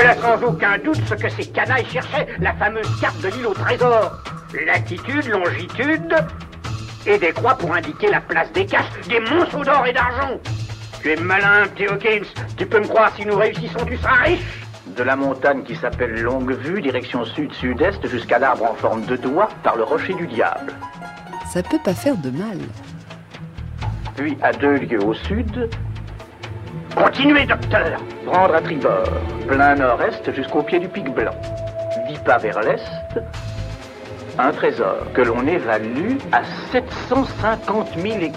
Voilà sans aucun doute ce que ces canailles cherchaient, la fameuse carte de l'île au trésor. Latitude, longitude et des croix pour indiquer la place des caches, des monceaux d'or et d'argent. Tu es malin, petit Hawkins. Tu peux me croire, si nous réussissons, tu seras riche. De la montagne qui s'appelle Longue Vue, direction sud-sud-est, jusqu'à l'arbre en forme de doigt, par le rocher du diable. Ça peut pas faire de mal. Puis à deux lieues au sud, Continuez, docteur. prendre à tribord, plein nord-est jusqu'au pied du pic blanc. Dix pas vers l'est, un trésor que l'on évalue à 750 000 écus.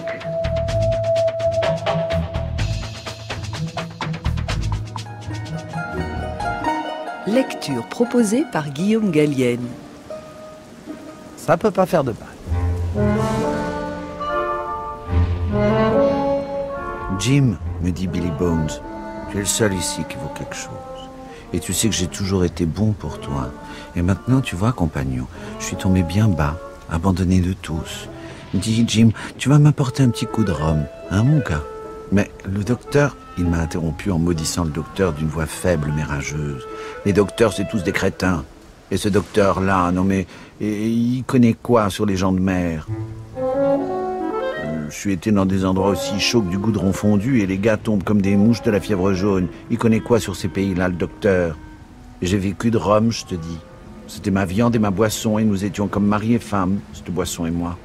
Lecture proposée par Guillaume Gallienne. Ça peut pas faire de mal. Jim, me dit Billy Bones, tu es le seul ici qui vaut quelque chose. Et tu sais que j'ai toujours été bon pour toi. Et maintenant, tu vois, compagnon, je suis tombé bien bas, abandonné de tous. Dis, Jim, tu vas m'apporter un petit coup de rhum, hein, mon gars? Mais le docteur, il m'a interrompu en maudissant le docteur d'une voix faible mais rageuse. Les docteurs, c'est tous des crétins. Et ce docteur-là, non mais, il connaît quoi sur les gens de mer? Je suis été dans des endroits aussi chauds que du goudron fondu et les gars tombent comme des mouches de la fièvre jaune. Il connaît quoi sur ces pays-là, le docteur? J'ai vécu de Rome, je te dis. C'était ma viande et ma boisson et nous étions comme mari et femme, cette boisson et moi.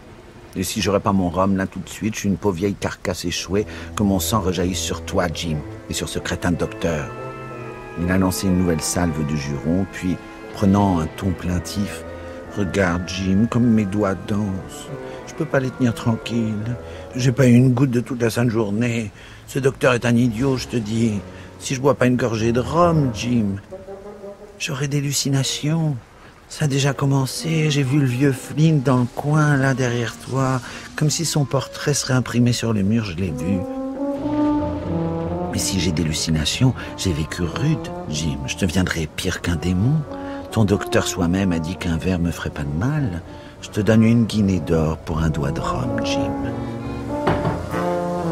Et si j'aurais pas mon rhum là tout de suite, je suis une pauvre vieille carcasse échouée, que mon sang rejaillisse sur toi, Jim, et sur ce crétin docteur. Il a lancé une nouvelle salve de jurons, puis, prenant un ton plaintif, Regarde, Jim, comme mes doigts dansent. Peux pas les tenir tranquilles. J'ai pas eu une goutte de toute la sainte journée. Ce docteur est un idiot, je te dis. Si je bois pas une gorgée de rhum, Jim, j'aurai des hallucinations. Ça a déjà commencé. J'ai vu le vieux Flynn dans le coin, là, derrière toi. Comme si son portrait serait imprimé sur le mur, je l'ai vu. Mais si j'ai des hallucinations, j'ai vécu rude, Jim. Je deviendrai pire qu'un démon. Ton docteur soi-même a dit qu'un verre me ferait pas de mal. Je te donne une guinée d'or pour un doigt de rhum, Jim.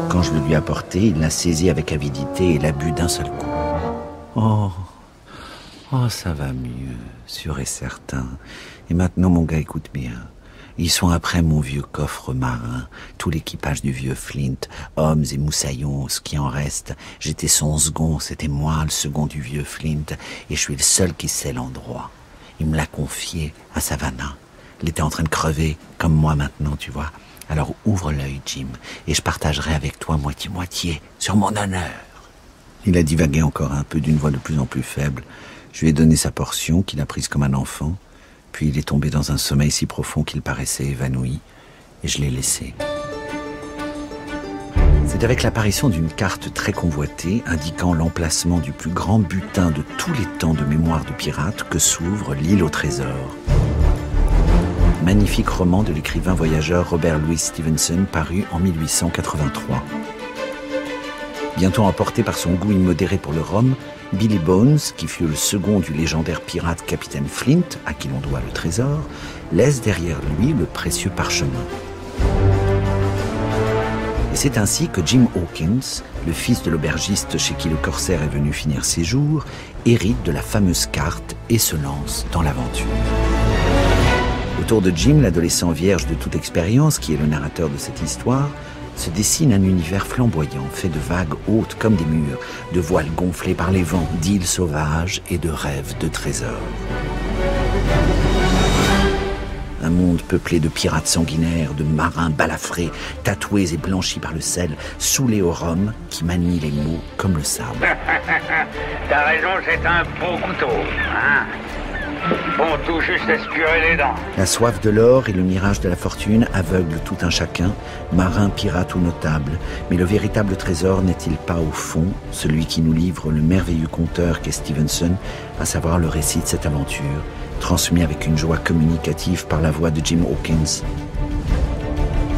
Quand je le lui ai apporté, il l'a saisi avec avidité et l'a bu d'un seul coup. Oh, oh, ça va mieux, sûr et certain. Et maintenant, mon gars, écoute bien. Ils sont après mon vieux coffre marin, tout l'équipage du vieux Flint, hommes et moussaillons, ce qui en reste. J'étais son second, c'était moi le second du vieux Flint, et je suis le seul qui sait l'endroit. Il me l'a confié à Savannah. Il était en train de crever, comme moi maintenant, tu vois. Alors ouvre l'œil, Jim, et je partagerai avec toi moitié-moitié, sur mon honneur. Il a divagué encore un peu d'une voix de plus en plus faible. Je lui ai donné sa portion, qu'il a prise comme un enfant. Puis il est tombé dans un sommeil si profond qu'il paraissait évanoui, et je l'ai laissé. C'est avec l'apparition d'une carte très convoitée, indiquant l'emplacement du plus grand butin de tous les temps de mémoire de pirates, que s'ouvre l'île au trésor. Magnifique roman de l'écrivain voyageur Robert Louis Stevenson, paru en 1883. Bientôt emporté par son goût immodéré pour le rhum, Billy Bones, qui fut le second du légendaire pirate capitaine Flint, à qui l'on doit le trésor, laisse derrière lui le précieux parchemin. Et c'est ainsi que Jim Hawkins, le fils de l'aubergiste chez qui le corsaire est venu finir ses jours, hérite de la fameuse carte et se lance dans l'aventure. Autour de Jim, l'adolescent vierge de toute expérience, qui est le narrateur de cette histoire, se dessine un univers flamboyant, fait de vagues hautes comme des murs, de voiles gonflées par les vents, d'îles sauvages et de rêves de trésors. Un monde peuplé de pirates sanguinaires, de marins balafrés, tatoués et blanchis par le sel, saoulés au rhum, qui manient les mots comme le sable. T'as raison, c'est un beau couteau. Hein? Bon, tout juste les dents. La soif de l'or et le mirage de la fortune aveuglent tout un chacun, marin, pirate ou notable. Mais le véritable trésor n'est-il pas au fond celui qui nous livre le merveilleux conteur qu'est Stevenson, à savoir le récit de cette aventure, transmis avec une joie communicative par la voix de Jim Hawkins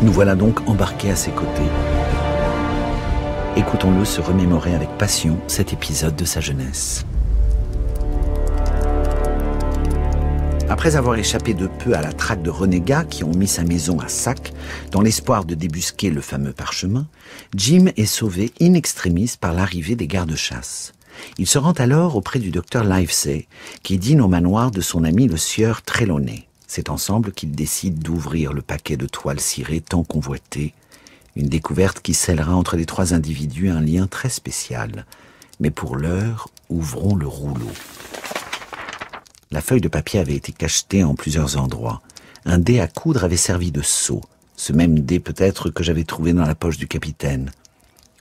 Nous voilà donc embarqués à ses côtés. Écoutons-le se remémorer avec passion cet épisode de sa jeunesse. Après avoir échappé de peu à la traque de renégats qui ont mis sa maison à sac, dans l'espoir de débusquer le fameux parchemin, Jim est sauvé in extremis par l'arrivée des gardes-chasse. Il se rend alors auprès du docteur Livesey, qui dîne au manoir de son ami le sieur Trelawney. C'est ensemble qu'ils décident d'ouvrir le paquet de toiles cirées tant convoité, une découverte qui scellera entre les trois individus un lien très spécial. Mais pour l'heure, ouvrons le rouleau. La feuille de papier avait été cachetée en plusieurs endroits. Un dé à coudre avait servi de seau, ce même dé peut-être que j'avais trouvé dans la poche du capitaine.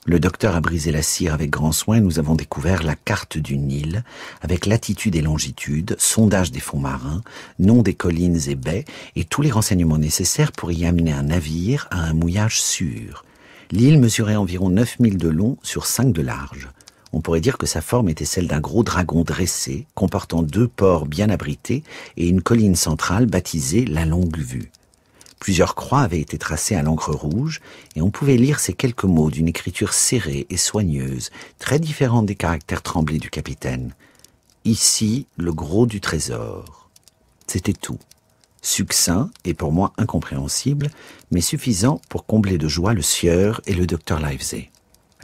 Le docteur a brisé la cire avec grand soin et nous avons découvert la carte du Nil, avec latitude et longitude, sondage des fonds marins, nom des collines et baies, et tous les renseignements nécessaires pour y amener un navire à un mouillage sûr. L'île mesurait environ 9000 de long sur 5 de large. On pourrait dire que sa forme était celle d'un gros dragon dressé, comportant deux ports bien abrités et une colline centrale baptisée la Longue Vue. Plusieurs croix avaient été tracées à l'encre rouge, et on pouvait lire ces quelques mots d'une écriture serrée et soigneuse, très différente des caractères tremblés du capitaine. Ici, le gros du trésor. C'était tout. Succinct et pour moi incompréhensible, mais suffisant pour combler de joie le sieur et le docteur Livesey.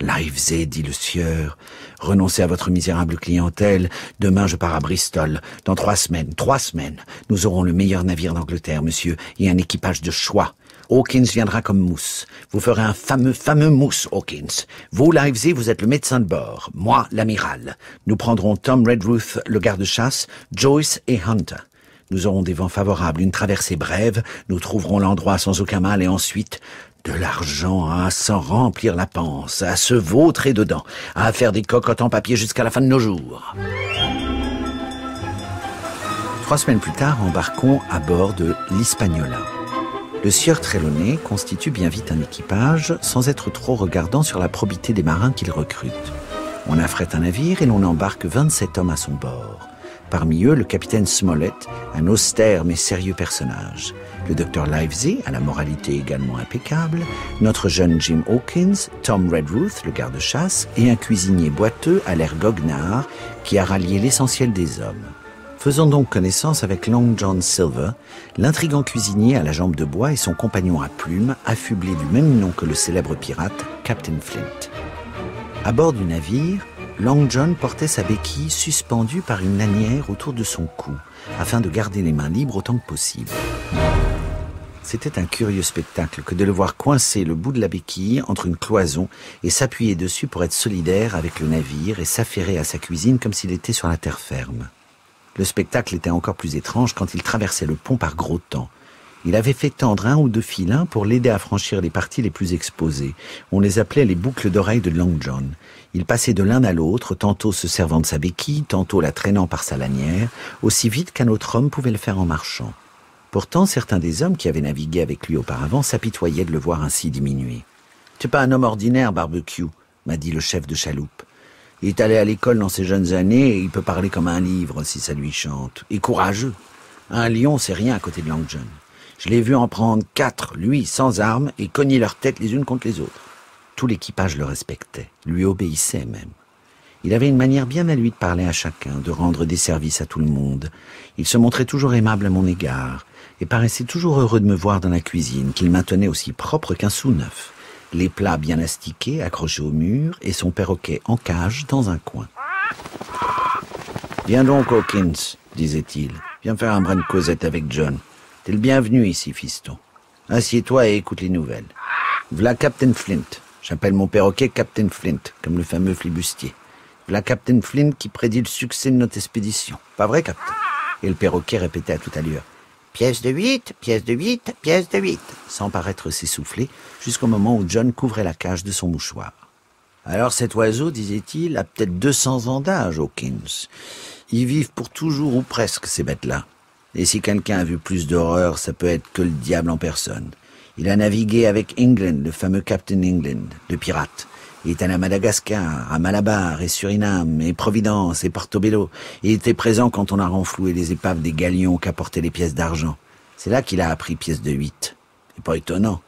Livesey, dit le sieur, renoncez à votre misérable clientèle. Demain, je pars à Bristol. Dans trois semaines, trois semaines, nous aurons le meilleur navire d'Angleterre, monsieur, et un équipage de choix. Hawkins viendra comme mousse. Vous ferez un fameux, fameux mousse, Hawkins. Vous, Livesey, vous êtes le médecin de bord. Moi, l'amiral. Nous prendrons Tom Redruth, le garde-chasse, Joyce et Hunter. Nous aurons des vents favorables, une traversée brève, nous trouverons l'endroit sans aucun mal et ensuite de l'argent à s'en remplir la panse, à se vautrer dedans, à faire des cocottes en papier jusqu'à la fin de nos jours. Trois semaines plus tard, embarquons à bord de l'Hispaniola. Le sieur Trelawney constitue bien vite un équipage sans être trop regardant sur la probité des marins qu'il recrute. On affrète un navire et l'on embarque 27 hommes à son bord. Parmi eux, le capitaine Smollett, un austère mais sérieux personnage. Le docteur Livesey, à la moralité également impeccable. Notre jeune Jim Hawkins, Tom Redruth, le garde-chasse, et un cuisinier boiteux à l'air goguenard qui a rallié l'essentiel des hommes. Faisons donc connaissance avec Long John Silver, l'intrigant cuisinier à la jambe de bois et son compagnon à plumes, affublé du même nom que le célèbre pirate, Captain Flint. À bord du navire, Long John portait sa béquille suspendue par une lanière autour de son cou, afin de garder les mains libres autant que possible. C'était un curieux spectacle que de le voir coincer le bout de la béquille entre une cloison et s'appuyer dessus pour être solidaire avec le navire et s'affairer à sa cuisine comme s'il était sur la terre ferme. Le spectacle était encore plus étrange quand il traversait le pont par gros temps. Il avait fait tendre un ou deux filins pour l'aider à franchir les parties les plus exposées. On les appelait les boucles d'oreilles de Long John. Il passait de l'un à l'autre, tantôt se servant de sa béquille, tantôt la traînant par sa lanière, aussi vite qu'un autre homme pouvait le faire en marchant. Pourtant, certains des hommes qui avaient navigué avec lui auparavant s'apitoyaient de le voir ainsi diminuer. Tu pas un homme ordinaire, barbecue, m'a dit le chef de chaloupe. Il est allé à l'école dans ses jeunes années et il peut parler comme un livre si ça lui chante. Et courageux. Un lion, c'est rien à côté de Long John. Je l'ai vu en prendre quatre, lui, sans armes, et cogner leurs têtes les unes contre les autres. Tout l'équipage le respectait, lui obéissait même. Il avait une manière bien à lui de parler à chacun, de rendre des services à tout le monde. Il se montrait toujours aimable à mon égard, et paraissait toujours heureux de me voir dans la cuisine, qu'il maintenait aussi propre qu'un sous-neuf. Les plats bien astiqués, accrochés au mur, et son perroquet en cage dans un coin. Viens donc, Hawkins, disait-il. Viens faire un brin de causette avec John. T'es le bienvenu ici, fiston. Assieds-toi et écoute les nouvelles. V'là Captain Flint. J'appelle mon perroquet Captain Flint, comme le fameux flibustier. V'là Captain Flint qui prédit le succès de notre expédition. Pas vrai, Captain? Et le perroquet répétait à toute allure. Pièce de huit, pièce de huit, pièce de huit, sans paraître s'essouffler, jusqu'au moment où John couvrait la cage de son mouchoir. Alors cet oiseau, disait-il, a peut-être 200 ans d'âge, Hawkins. Ils vivent pour toujours ou presque, ces bêtes-là. Et si quelqu'un a vu plus d'horreur, ça peut être que le diable en personne. Il a navigué avec England, le fameux Captain England, le pirate. Il est allé à Madagascar, à Malabar et Suriname, et Providence et Portobello. Il était présent quand on a renfloué les épaves des galions qu'apportaient les pièces d'argent. C'est là qu'il a appris pièces de huit. C'est pas étonnant.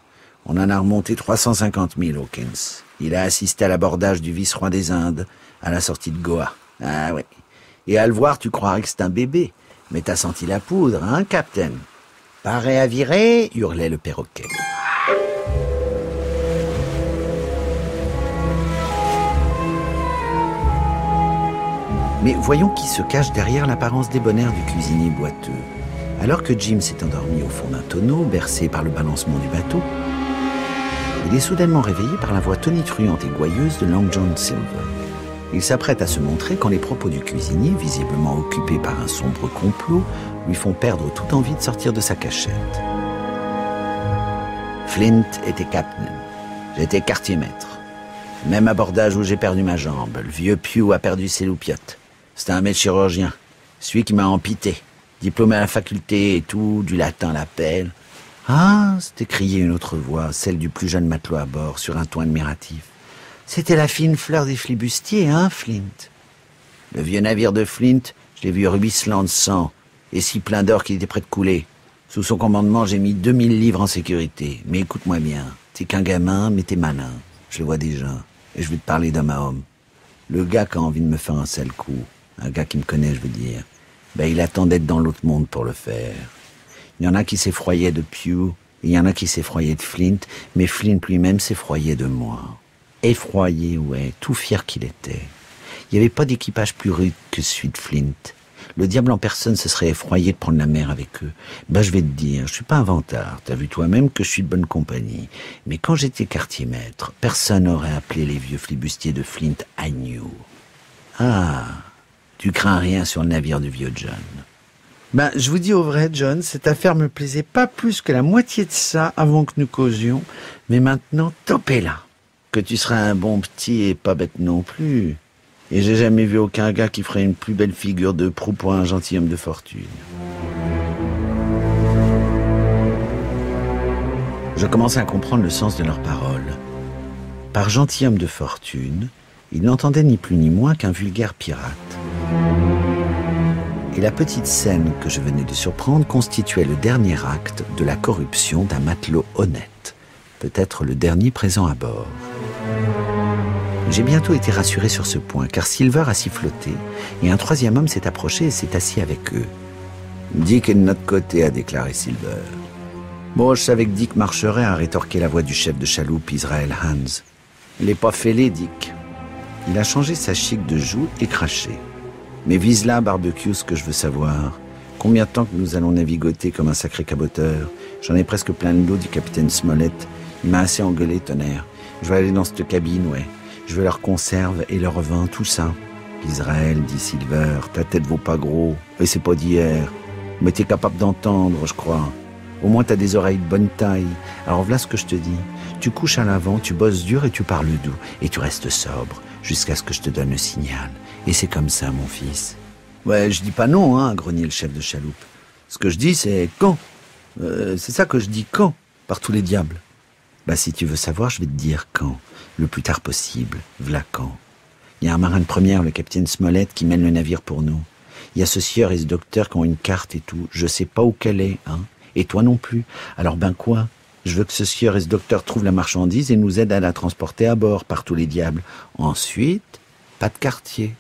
On en a remonté 350 000, Hawkins. Il a assisté à l'abordage du vice-roi des Indes, à la sortie de Goa. Ah oui. Et à le voir, tu croirais que c'est un bébé. Mais t'as senti la poudre, hein, Captain Paré à virer hurlait le perroquet. Mais voyons qui se cache derrière l'apparence débonnaire du cuisinier boiteux. Alors que Jim s'est endormi au fond d'un tonneau, bercé par le balancement du bateau, il est soudainement réveillé par la voix tonitruante et gouailleuse de Long John Silver. Il s'apprête à se montrer quand les propos du cuisinier, visiblement occupé par un sombre complot, lui font perdre toute envie de sortir de sa cachette. Flint était captain. J'étais quartier-maître. Même abordage où j'ai perdu ma jambe. Le vieux Pew a perdu ses loupiottes. C'était un maître chirurgien. Celui qui m'a empité. Diplômé à la faculté et tout, du latin à la pelle. Ah, c'était crié une autre voix, celle du plus jeune matelot à bord, sur un ton admiratif. C'était la fine fleur des flibustiers, hein, Flint Le vieux navire de Flint, je l'ai vu ruisselant de sang, et si plein d'or qu'il était prêt de couler. Sous son commandement, j'ai mis 2000 livres en sécurité. Mais écoute-moi bien, t'es qu'un gamin, mais t'es malin. Je le vois déjà. Et je vais te parler d'homme à homme. Le gars qui a envie de me faire un sale coup, un gars qui me connaît, je veux dire, ben il attend d'être dans l'autre monde pour le faire. Il y en a qui s'effroyaient de Pew, il y en a qui s'effroyaient de Flint, mais Flint lui-même s'effroyait de moi. Effroyé, ouais, tout fier qu'il était. Il n'y avait pas d'équipage plus rude que celui de Flint. Le diable en personne se serait effroyé de prendre la mer avec eux. Ben, je vais te dire, je suis pas un vantard. T'as vu toi-même que je suis de bonne compagnie. Mais quand j'étais quartier maître, personne n'aurait appelé les vieux flibustiers de Flint Agnew. Ah, tu crains rien sur le navire du vieux John. Ben, je vous dis au vrai, John, cette affaire me plaisait pas plus que la moitié de ça avant que nous causions. Mais maintenant, topez-la. Que tu seras un bon petit et pas bête non plus. Et j'ai jamais vu aucun gars qui ferait une plus belle figure de proue pour un gentilhomme de fortune. Je commençais à comprendre le sens de leurs paroles. Par gentilhomme de fortune, ils n'entendaient ni plus ni moins qu'un vulgaire pirate. Et la petite scène que je venais de surprendre constituait le dernier acte de la corruption d'un matelot honnête, peut-être le dernier présent à bord. J'ai bientôt été rassuré sur ce point, car Silver a siffloté, et un troisième homme s'est approché et s'est assis avec eux. Dick est de notre côté, a déclaré Silver. Bon, je savais que Dick marcherait, a rétorqué la voix du chef de chaloupe, Israel Hans. Il n'est pas fêlé, Dick. Il a changé sa chic de joue et craché. Mais vise là, barbecue, ce que je veux savoir. Combien de temps que nous allons navigoter comme un sacré caboteur? J'en ai presque plein le dos du capitaine Smollett. Il m'a assez engueulé, tonnerre. Je vais aller dans cette cabine, ouais. Je veux leur conserve et leur vin, tout ça. Israël, dit Silver, ta tête vaut pas gros, et c'est pas d'hier. Mais t'es capable d'entendre, je crois. Au moins t'as des oreilles de bonne taille. Alors voilà ce que je te dis. Tu couches à l'avant, tu bosses dur et tu parles doux. Et tu restes sobre, jusqu'à ce que je te donne le signal. Et c'est comme ça, mon fils. Ouais, je dis pas non, hein, grogné le chef de chaloupe. Ce que je dis, c'est quand. Euh, c'est ça que je dis quand, par tous les diables. Bah si tu veux savoir, je vais te dire quand le plus tard possible, v'là quand. Il y a un marin de première, le capitaine Smollett, qui mène le navire pour nous. Il y a ce sieur et ce docteur qui ont une carte et tout. Je sais pas où qu'elle est, hein. Et toi non plus. Alors ben quoi? Je veux que ce sieur et ce docteur trouvent la marchandise et nous aident à la transporter à bord par tous les diables. Ensuite, pas de quartier.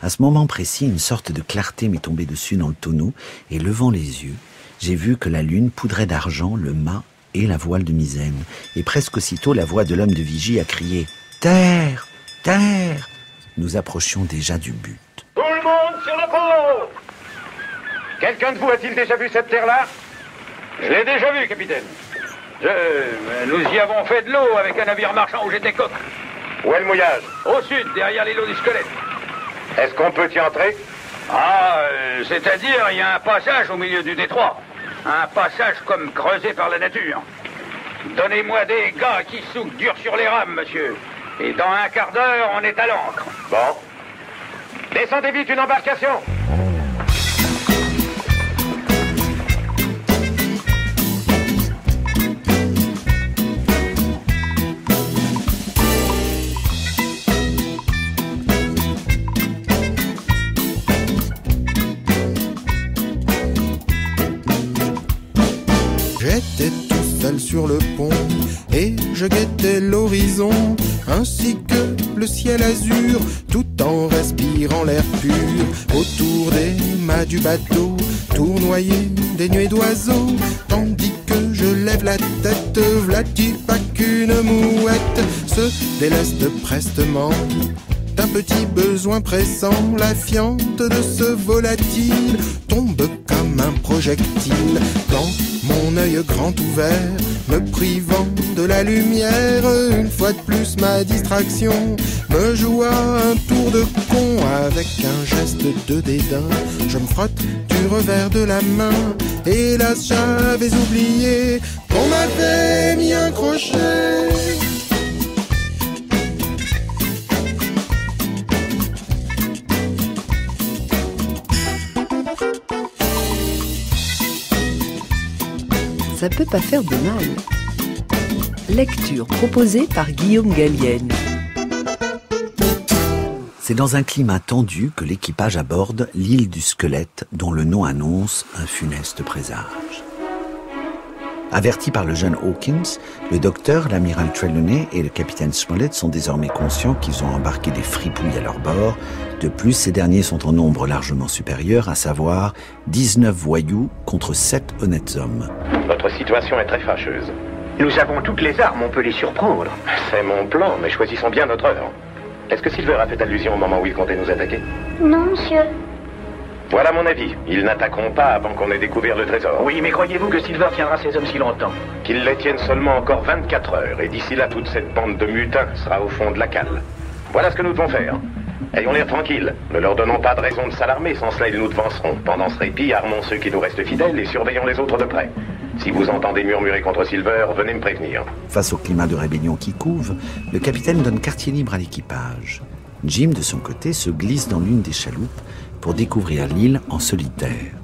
À ce moment précis, une sorte de clarté m'est tombée dessus dans le tonneau, et levant les yeux, j'ai vu que la lune poudrait d'argent le mât et la voile de misaine. Et presque aussitôt, la voix de l'homme de vigie a crié Terre Terre Nous approchions déjà du but. Tout le monde sur le pont Quelqu'un de vous a-t-il déjà vu cette terre-là? Je l'ai déjà vu, capitaine. Je... Nous y avons fait de l'eau avec un navire marchand où j'étais coq. Où est le mouillage? Au sud, derrière l'îlot du squelette. Est-ce qu'on peut y entrer? Ah, euh, c'est-à-dire, il y a un passage au milieu du détroit. Un passage comme creusé par la nature. Donnez-moi des gars qui souquent dur sur les rames, monsieur. Et dans un quart d'heure, on est à l'ancre. Bon. Descendez vite une embarcation. J'étais tout seul sur le pont et je guettais l'horizon ainsi que le ciel azur tout en respirant l'air pur. Autour des mâts du bateau tournoyer des nuées d'oiseaux tandis que je lève la tête v'là pas qu'une mouette se déleste prestement d'un petit besoin pressant, la fiente de ce volatile tombe comme un projectile dans mon œil grand ouvert, me privant de la lumière. Une fois de plus, ma distraction me joua un tour de con avec un geste de dédain. Je me frotte du revers de la main. Hélas, j'avais oublié qu'on m'avait mis un crochet. Ça peut pas faire de mal. Lecture proposée par Guillaume Gallienne. C'est dans un climat tendu que l'équipage aborde l'île du squelette dont le nom annonce un funeste présage. Avertis par le jeune Hawkins, le docteur, l'amiral Trelawney et le capitaine Smollett sont désormais conscients qu'ils ont embarqué des fripouilles à leur bord. De plus, ces derniers sont en nombre largement supérieur, à savoir 19 voyous contre 7 honnêtes hommes. Votre situation est très fâcheuse. Nous avons toutes les armes, on peut les surprendre. C'est mon plan, mais choisissons bien notre heure. Est-ce que Silver a fait allusion au moment où il comptait nous attaquer? Non, monsieur. Voilà mon avis. Ils n'attaqueront pas avant qu'on ait découvert le trésor. Oui, mais croyez-vous que Silver tiendra ses hommes si longtemps? Qu'ils les tiennent seulement encore 24 heures, et d'ici là, toute cette bande de mutins sera au fond de la cale. Voilà ce que nous devons faire. Ayons l'air tranquilles. Ne leur donnons pas de raison de s'alarmer, sans cela ils nous devanceront. Pendant ce répit, armons ceux qui nous restent fidèles et surveillons les autres de près. Si vous entendez murmurer contre Silver, venez me prévenir. Face au climat de rébellion qui couve, le capitaine donne quartier libre à l'équipage. Jim, de son côté, se glisse dans l'une des chaloupes pour découvrir l'île en solitaire.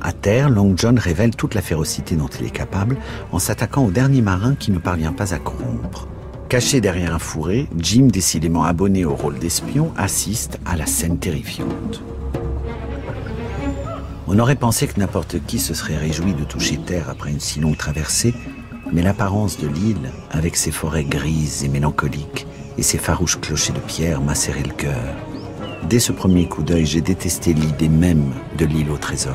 À terre, Long John révèle toute la férocité dont il est capable en s'attaquant au dernier marin qui ne parvient pas à corrompre. Caché derrière un fourré, Jim, décidément abonné au rôle d'espion, assiste à la scène terrifiante. On aurait pensé que n'importe qui se serait réjoui de toucher terre après une si longue traversée, mais l'apparence de l'île, avec ses forêts grises et mélancoliques, et ses farouches clochers de pierre m'a serré le cœur. Dès ce premier coup d'œil, j'ai détesté l'idée même de l'île au trésor.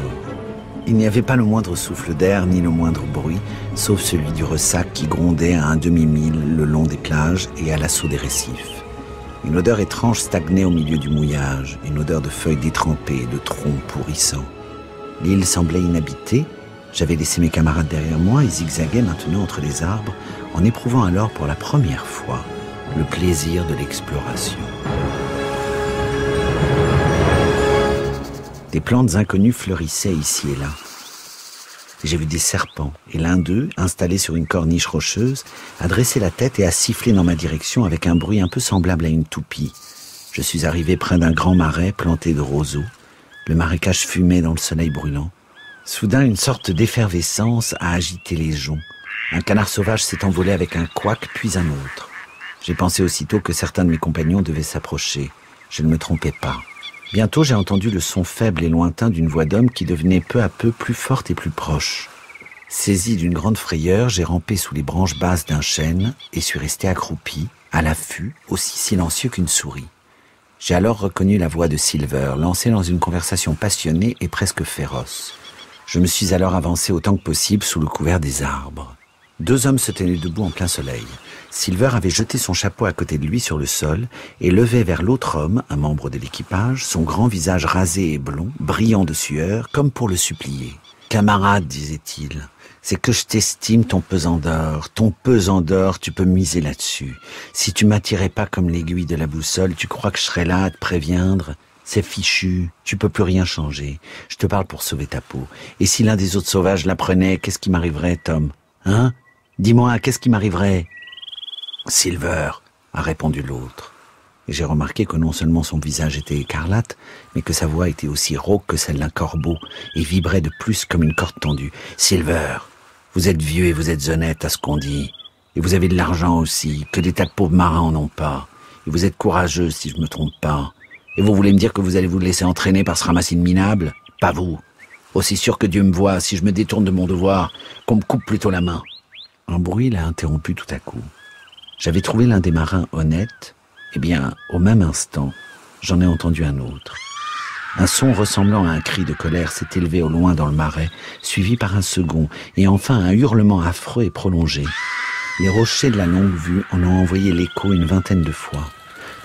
Il n'y avait pas le moindre souffle d'air ni le moindre bruit, sauf celui du ressac qui grondait à un demi-mille le long des plages et à l'assaut des récifs. Une odeur étrange stagnait au milieu du mouillage, une odeur de feuilles détrempées de troncs pourrissants. L'île semblait inhabitée. J'avais laissé mes camarades derrière moi et zigzaguais maintenant entre les arbres, en éprouvant alors pour la première fois le plaisir de l'exploration. Des plantes inconnues fleurissaient ici et là. J'ai vu des serpents, et l'un d'eux, installé sur une corniche rocheuse, a dressé la tête et a sifflé dans ma direction avec un bruit un peu semblable à une toupie. Je suis arrivé près d'un grand marais planté de roseaux. Le marécage fumait dans le soleil brûlant. Soudain, une sorte d'effervescence a agité les joncs. Un canard sauvage s'est envolé avec un couac, puis un autre. J'ai pensé aussitôt que certains de mes compagnons devaient s'approcher. Je ne me trompais pas. Bientôt, j'ai entendu le son faible et lointain d'une voix d'homme qui devenait peu à peu plus forte et plus proche. Saisi d'une grande frayeur, j'ai rampé sous les branches basses d'un chêne et suis resté accroupi, à l'affût, aussi silencieux qu'une souris. J'ai alors reconnu la voix de Silver, lancée dans une conversation passionnée et presque féroce. Je me suis alors avancé autant que possible sous le couvert des arbres. Deux hommes se tenaient debout en plein soleil. Silver avait jeté son chapeau à côté de lui sur le sol et levait vers l'autre homme, un membre de l'équipage, son grand visage rasé et blond, brillant de sueur, comme pour le supplier. Camarade, disait-il, c'est que je t'estime ton pesant d'or. Ton pesant d'or, tu peux miser là-dessus. Si tu m'attirais pas comme l'aiguille de la boussole, tu crois que je serais là à te préviendre C'est fichu, tu peux plus rien changer. Je te parle pour sauver ta peau. Et si l'un des autres sauvages l'apprenait, qu'est-ce qui m'arriverait, Tom? Hein? Dis-moi, qu'est-ce qui m'arriverait? Silver, a répondu l'autre. Et j'ai remarqué que non seulement son visage était écarlate, mais que sa voix était aussi rauque que celle d'un corbeau et vibrait de plus comme une corde tendue. Silver, vous êtes vieux et vous êtes honnête à ce qu'on dit. Et vous avez de l'argent aussi, que des tas de pauvres marins en ont pas. Et vous êtes courageux, si je me trompe pas. Et vous voulez me dire que vous allez vous laisser entraîner par ce ramassis minable? Pas vous. Aussi sûr que Dieu me voit, si je me détourne de mon devoir, qu'on me coupe plutôt la main. Un bruit l'a interrompu tout à coup. J'avais trouvé l'un des marins honnêtes, eh bien, au même instant, j'en ai entendu un autre. Un son ressemblant à un cri de colère s'est élevé au loin dans le marais, suivi par un second, et enfin un hurlement affreux et prolongé. Les rochers de la longue vue en ont envoyé l'écho une vingtaine de fois.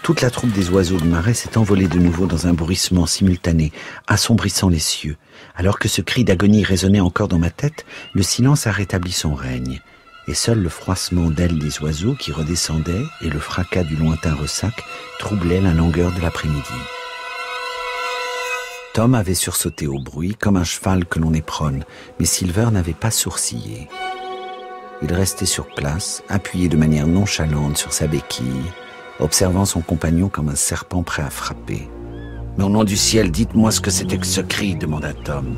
Toute la troupe des oiseaux du marais s'est envolée de nouveau dans un bruissement simultané, assombrissant les cieux. Alors que ce cri d'agonie résonnait encore dans ma tête, le silence a rétabli son règne. Et seul le froissement d'ailes des oiseaux qui redescendaient et le fracas du lointain ressac troublaient la longueur de l'après-midi. Tom avait sursauté au bruit comme un cheval que l'on éperonne, mais Silver n'avait pas sourcillé. Il restait sur place, appuyé de manière nonchalante sur sa béquille, observant son compagnon comme un serpent prêt à frapper. Mais au nom du ciel, dites-moi ce que c'était que ce cri, demanda Tom.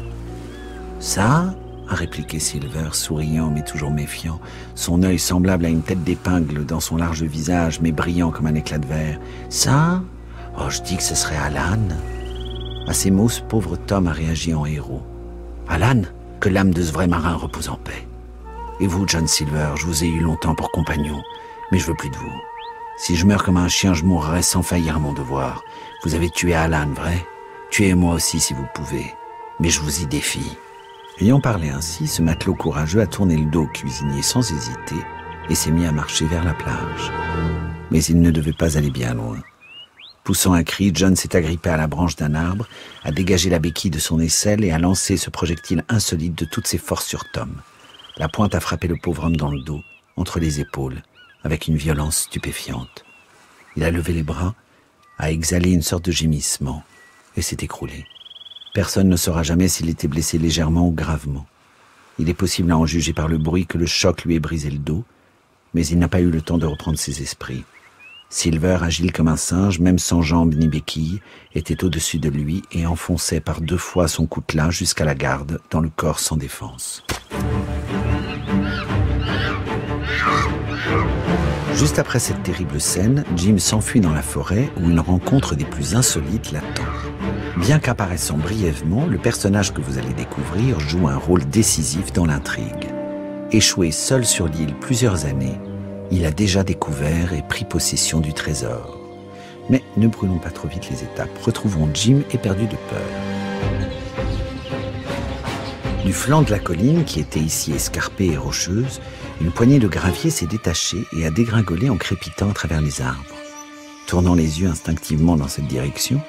Ça a Silver, souriant mais toujours méfiant, son œil semblable à une tête d'épingle dans son large visage, mais brillant comme un éclat de verre. Ça? Oh, je dis que ce serait Alan. À ces mots, ce pauvre Tom a réagi en héros. Alan, que l'âme de ce vrai marin repose en paix. Et vous, John Silver, je vous ai eu longtemps pour compagnon, mais je veux plus de vous. Si je meurs comme un chien, je mourrai sans faillir à mon devoir. Vous avez tué Alan, vrai? Tuez-moi aussi si vous pouvez. Mais je vous y défie. Ayant parlé ainsi, ce matelot courageux a tourné le dos au cuisinier sans hésiter et s'est mis à marcher vers la plage. Mais il ne devait pas aller bien loin. Poussant un cri, John s'est agrippé à la branche d'un arbre, a dégagé la béquille de son aisselle et a lancé ce projectile insolite de toutes ses forces sur Tom. La pointe a frappé le pauvre homme dans le dos, entre les épaules, avec une violence stupéfiante. Il a levé les bras, a exhalé une sorte de gémissement et s'est écroulé. Personne ne saura jamais s'il était blessé légèrement ou gravement. Il est possible à en juger par le bruit que le choc lui ait brisé le dos, mais il n'a pas eu le temps de reprendre ses esprits. Silver, agile comme un singe, même sans jambes ni béquilles, était au-dessus de lui et enfonçait par deux fois son coutelas jusqu'à la garde, dans le corps sans défense. Juste après cette terrible scène, Jim s'enfuit dans la forêt où une rencontre des plus insolites l'attend. Bien qu'apparaissant brièvement, le personnage que vous allez découvrir joue un rôle décisif dans l'intrigue. Échoué seul sur l'île plusieurs années, il a déjà découvert et pris possession du trésor. Mais ne brûlons pas trop vite les étapes. Retrouvons Jim éperdu de peur. Du flanc de la colline, qui était ici escarpée et rocheuse, une poignée de gravier s'est détachée et a dégringolé en crépitant à travers les arbres. Tournant les yeux instinctivement dans cette direction,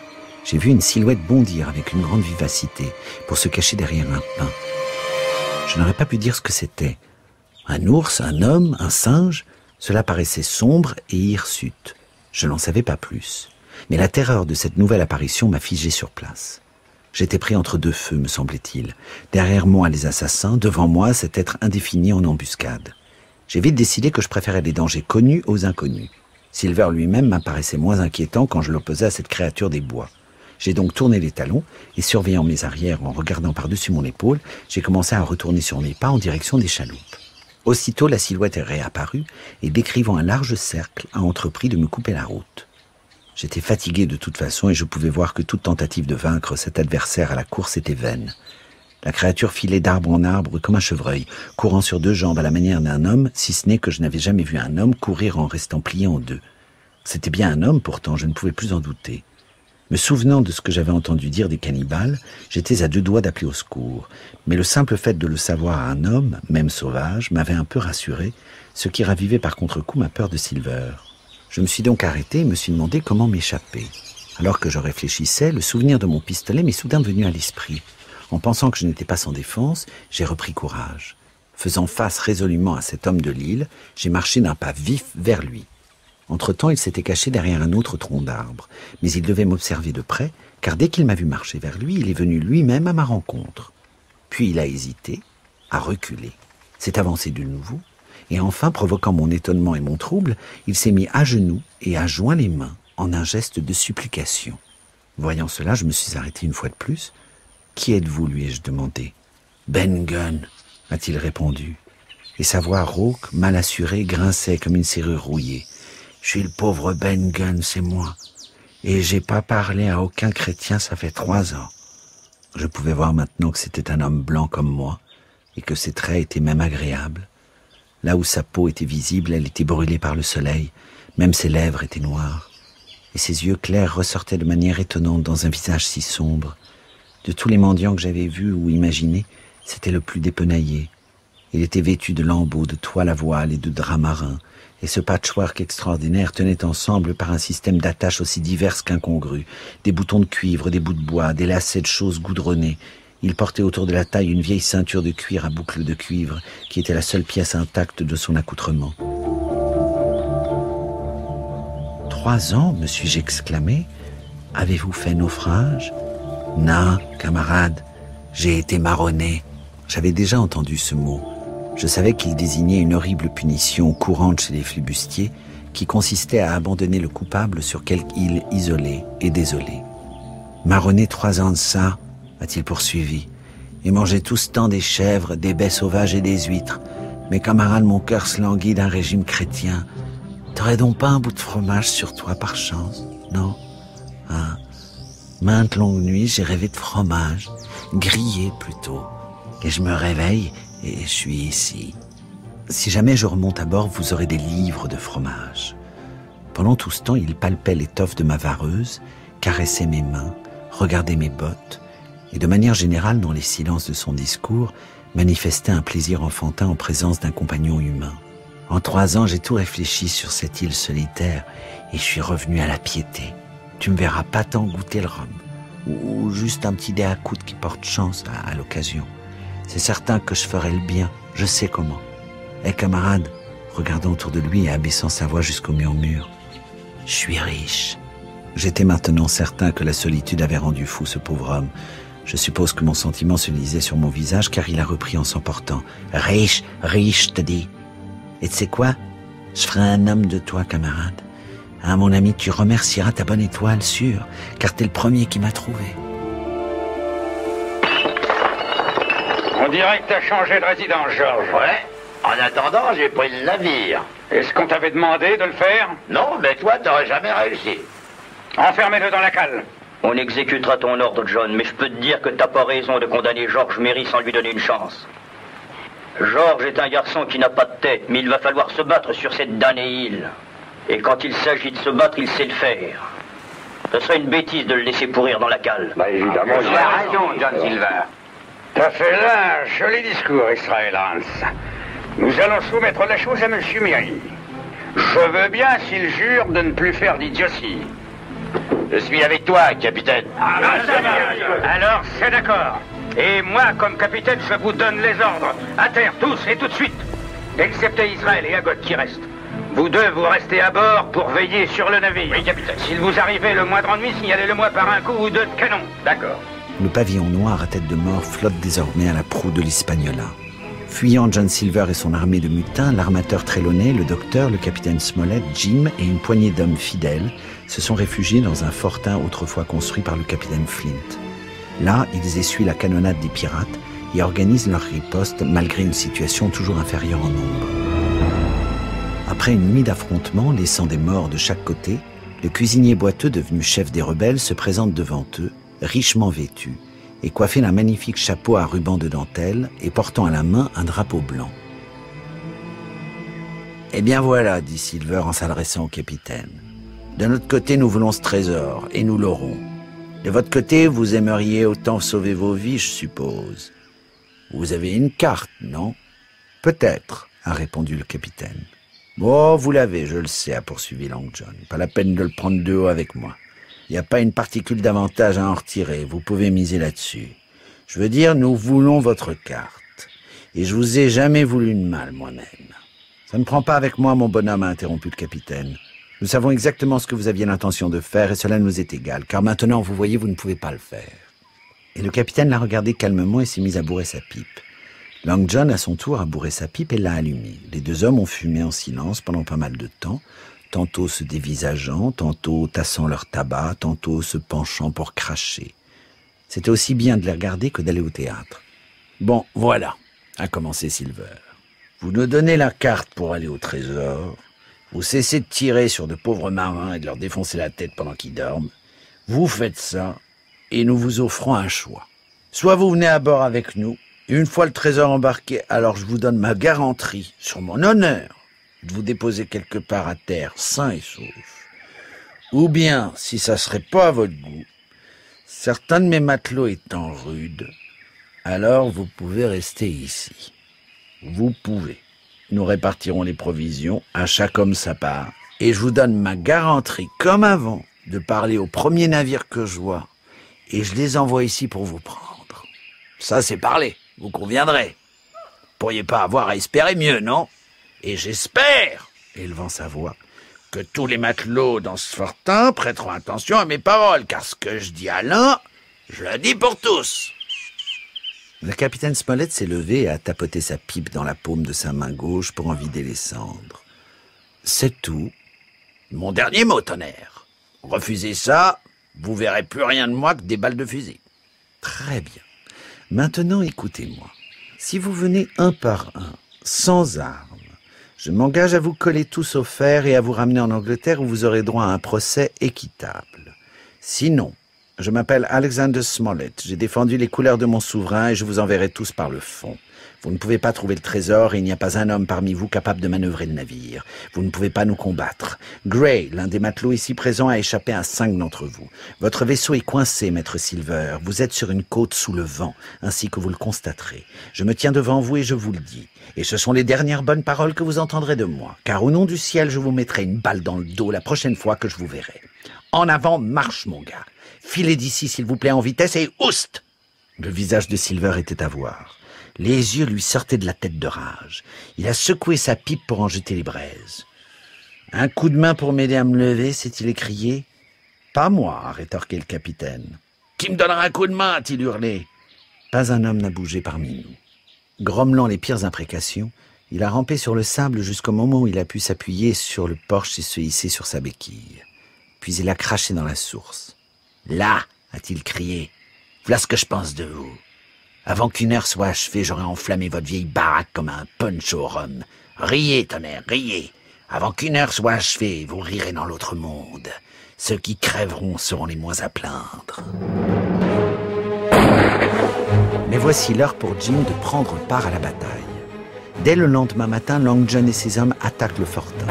j'ai vu une silhouette bondir avec une grande vivacité pour se cacher derrière un pin. Je n'aurais pas pu dire ce que c'était. Un ours, un homme, un singe cela paraissait sombre et hirsute. Je n'en savais pas plus. Mais la terreur de cette nouvelle apparition m'a figé sur place. J'étais pris entre deux feux, me semblait-il. Derrière moi, les assassins, devant moi, cet être indéfini en embuscade. J'ai vite décidé que je préférais les dangers connus aux inconnus. Silver lui-même m'apparaissait moins inquiétant quand je l'opposais à cette créature des bois. J'ai donc tourné les talons et surveillant mes arrières en regardant par-dessus mon épaule, j'ai commencé à retourner sur mes pas en direction des chaloupes. Aussitôt, la silhouette est réapparue et, décrivant un large cercle, a entrepris de me couper la route. J'étais fatigué de toute façon et je pouvais voir que toute tentative de vaincre cet adversaire à la course était vaine. La créature filait d'arbre en arbre comme un chevreuil, courant sur deux jambes à la manière d'un homme, si ce n'est que je n'avais jamais vu un homme courir en restant plié en deux. C'était bien un homme pourtant, je ne pouvais plus en douter. Me souvenant de ce que j'avais entendu dire des cannibales, j'étais à deux doigts d'appeler au secours. Mais le simple fait de le savoir à un homme, même sauvage, m'avait un peu rassuré, ce qui ravivait par contre-coup ma peur de Silver. Je me suis donc arrêté et me suis demandé comment m'échapper. Alors que je réfléchissais, le souvenir de mon pistolet m'est soudain venu à l'esprit. En pensant que je n'étais pas sans défense, j'ai repris courage. Faisant face résolument à cet homme de l'île, j'ai marché d'un pas vif vers lui. Entre-temps, il s'était caché derrière un autre tronc d'arbre, mais il devait m'observer de près, car dès qu'il m'a vu marcher vers lui, il est venu lui-même à ma rencontre. Puis il a hésité, a reculé, s'est avancé de nouveau, et enfin, provoquant mon étonnement et mon trouble, il s'est mis à genoux et a joint les mains en un geste de supplication. Voyant cela, je me suis arrêté une fois de plus. Qui êtes-vous? lui ai-je demandé. Ben Gunn, a-t-il répondu. Et sa voix rauque, mal assurée, grinçait comme une serrure rouillée. Je suis le pauvre Ben Gunn, c'est moi. Et j'ai pas parlé à aucun chrétien, ça fait trois ans. Je pouvais voir maintenant que c'était un homme blanc comme moi, et que ses traits étaient même agréables. Là où sa peau était visible, elle était brûlée par le soleil, même ses lèvres étaient noires, et ses yeux clairs ressortaient de manière étonnante dans un visage si sombre. De tous les mendiants que j'avais vus ou imaginés, c'était le plus dépenaillé, Il était vêtu de lambeaux, de toile à voile et de draps marins, et ce patchwork extraordinaire tenait ensemble par un système d'attaches aussi diverses qu'incongrues, des boutons de cuivre, des bouts de bois, des lacets de choses goudronnées. Il portait autour de la taille une vieille ceinture de cuir à boucles de cuivre, qui était la seule pièce intacte de son accoutrement. Trois ans, me suis-je exclamé. Avez-vous fait naufrage? Non, camarade, j'ai été marronné. J'avais déjà entendu ce mot. Je savais qu'il désignait une horrible punition courante chez les flibustiers qui consistait à abandonner le coupable sur quelque île isolée et désolée. Marronné trois ans de ça, a-t-il poursuivi, et mangé tout ce temps des chèvres, des baies sauvages et des huîtres. Mes camarades, mon cœur se languit d'un régime chrétien. T'aurais donc pas un bout de fromage sur toi par chance Non? Hein? Maintes longues nuits, j'ai rêvé de fromage, grillé plutôt. Et je me réveille et je suis ici. Si jamais je remonte à bord, vous aurez des livres de fromage. Pendant tout ce temps, il palpait l'étoffe de ma vareuse, caressait mes mains, regardait mes bottes, et de manière générale, dans les silences de son discours, manifestait un plaisir enfantin en présence d'un compagnon humain. En trois ans, j'ai tout réfléchi sur cette île solitaire, et je suis revenu à la piété. Tu me verras pas tant goûter le rhum, ou, juste un petit dé à coude qui porte chance à, à l'occasion. C'est certain que je ferai le bien, je sais comment. Eh camarade, regardant autour de lui et abaissant sa voix jusqu'au murmure, je suis riche. J'étais maintenant certain que la solitude avait rendu fou ce pauvre homme. Je suppose que mon sentiment se lisait sur mon visage car il a repris en s'emportant. Riche, riche, te dis. Et tu sais quoi? Je ferai un homme de toi, camarade. Ah, mon ami, tu remercieras ta bonne étoile, sûr, car t'es le premier qui m'a trouvé. On dirait que t'as changé de résidence, Georges. Ouais. En attendant, j'ai pris le navire. Est-ce qu'on t'avait demandé de le faire? Non, mais toi, t'aurais jamais réussi. Enfermez-le dans la cale. On exécutera ton ordre, John, mais je peux te dire que t'as pas raison de condamner Georges Méry sans lui donner une chance. Georges est un garçon qui n'a pas de tête, mais il va falloir se battre sur cette damnée île. Et quand il s'agit de se battre, il sait le faire. Ce serait une bêtise de le laisser pourrir dans la cale. Bah évidemment, Tu as raison, John Silver. T'as fait là un joli discours, Israël Hans. Nous allons soumettre la chose à Monsieur Méry. Je veux bien s'il jure de ne plus faire d'idiotie. Je suis avec toi, capitaine. Alors, c'est d'accord. Et moi, comme capitaine, je vous donne les ordres. À terre, tous et tout de suite. Excepté Israël et Agot qui restent. Vous deux, vous restez à bord pour veiller sur le navire. Oui, capitaine. S'il vous arrivait le moindre ennui, signalez-le-moi par un coup ou deux de canon. D'accord. Le pavillon noir à tête de mort flotte désormais à la proue de l'Hispaniola. Fuyant John Silver et son armée de mutins, l'armateur Trelawney, le docteur, le capitaine Smollett, Jim et une poignée d'hommes fidèles se sont réfugiés dans un fortin autrefois construit par le capitaine Flint. Là, ils essuient la canonnade des pirates et organisent leur riposte malgré une situation toujours inférieure en nombre. Après une nuit d'affrontements laissant des morts de chaque côté, le cuisinier boiteux devenu chef des rebelles se présente devant eux, richement vêtu, et coiffé d'un magnifique chapeau à ruban de dentelle et portant à la main un drapeau blanc. Eh bien voilà, dit Silver en s'adressant au capitaine. De notre côté, nous voulons ce trésor, et nous l'aurons. De votre côté, vous aimeriez autant sauver vos vies, je suppose. Vous avez une carte, non? Peut-être, a répondu le capitaine. Bon, vous l'avez, je le sais, a poursuivi Long John. Pas la peine de le prendre de haut avec moi. Il n'y a pas une particule d'avantage à en retirer, vous pouvez miser là-dessus. Je veux dire, nous voulons votre carte. Et je vous ai jamais voulu de mal moi-même. Ça ne prend pas avec moi, mon bonhomme, a interrompu le capitaine. Nous savons exactement ce que vous aviez l'intention de faire et cela nous est égal, car maintenant, vous voyez, vous ne pouvez pas le faire. Et le capitaine l'a regardé calmement et s'est mis à bourrer sa pipe. Long John, à son tour, a bourré sa pipe et l'a allumée. Les deux hommes ont fumé en silence pendant pas mal de temps, tantôt se dévisageant, tantôt tassant leur tabac, tantôt se penchant pour cracher. C'était aussi bien de les regarder que d'aller au théâtre. Bon, voilà, a commencé Silver. Vous nous donnez la carte pour aller au trésor, vous cessez de tirer sur de pauvres marins et de leur défoncer la tête pendant qu'ils dorment. Vous faites ça, et nous vous offrons un choix. Soit vous venez à bord avec nous, une fois le trésor embarqué, alors je vous donne ma garantie, sur mon honneur, de vous déposer quelque part à terre, sain et sauf. Ou bien, si ça serait pas à votre goût, certains de mes matelots étant rudes, alors vous pouvez rester ici. Vous pouvez. Nous répartirons les provisions, à chaque homme sa part. Et je vous donne ma garantie, comme avant, de parler au premier navire que je vois. Et je les envoie ici pour vous prendre. Ça, c'est parler. Vous conviendrez. Pourriez pas avoir à espérer mieux, non? Et j'espère, élevant sa voix, que tous les matelots dans ce fortin prêteront attention à mes paroles, car ce que je dis à l'un, je le dis pour tous. Le capitaine Smollett s'est levé et a tapoté sa pipe dans la paume de sa main gauche pour en vider les cendres. C'est tout. Mon dernier mot, tonnerre. Refusez ça, vous verrez plus rien de moi que des balles de fusil. Très bien. Maintenant, écoutez-moi. Si vous venez un par un, sans armes, je m'engage à vous coller tous au fer et à vous ramener en Angleterre où vous aurez droit à un procès équitable. Sinon, je m'appelle Alexander Smollett. J'ai défendu les couleurs de mon souverain et je vous enverrai tous par le fond. Vous ne pouvez pas trouver le trésor et il n'y a pas un homme parmi vous capable de manœuvrer le navire. Vous ne pouvez pas nous combattre. Gray, l'un des matelots ici présents, a échappé à cinq d'entre vous. Votre vaisseau est coincé, maître Silver. Vous êtes sur une côte sous le vent, ainsi que vous le constaterez. Je me tiens devant vous et je vous le dis. Et ce sont les dernières bonnes paroles que vous entendrez de moi. Car au nom du ciel, je vous mettrai une balle dans le dos la prochaine fois que je vous verrai. En avant, marche, mon gars. Filez d'ici, s'il vous plaît, en vitesse et oust Le visage de Silver était à voir. Les yeux lui sortaient de la tête de rage. Il a secoué sa pipe pour en jeter les braises. Un coup de main pour m'aider à me lever, s'est-il écrié. Pas moi, a rétorqué le capitaine. Qui me donnera un coup de main a-t-il hurlé. Pas un homme n'a bougé parmi nous. Grommelant les pires imprécations, il a rampé sur le sable jusqu'au moment où il a pu s'appuyer sur le porche et se hisser sur sa béquille. Puis il a craché dans la source. Là, a-t-il crié, voilà ce que je pense de vous. Avant qu'une heure soit achevée, j'aurai enflammé votre vieille baraque comme un punch au rhum. Riez, tonnerre, riez. Avant qu'une heure soit achevée, vous rirez dans l'autre monde. Ceux qui crèveront seront les moins à plaindre. Mais voici l'heure pour Jim de prendre part à la bataille. Dès le lendemain matin, Long John et ses hommes attaquent le fortin.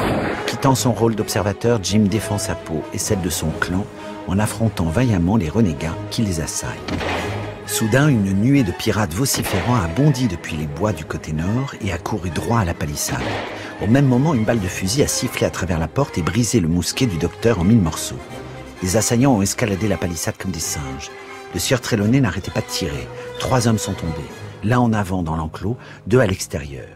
Quittant son rôle d'observateur, Jim défend sa peau et celle de son clan en affrontant vaillamment les renégats qui les assaillent. Soudain, une nuée de pirates vociférants a bondi depuis les bois du côté nord et a couru droit à la palissade. Au même moment, une balle de fusil a sifflé à travers la porte et brisé le mousquet du docteur en mille morceaux. Les assaillants ont escaladé la palissade comme des singes. Le sieur Trelawney n'arrêtait pas de tirer. Trois hommes sont tombés, l'un en avant dans l'enclos, deux à l'extérieur.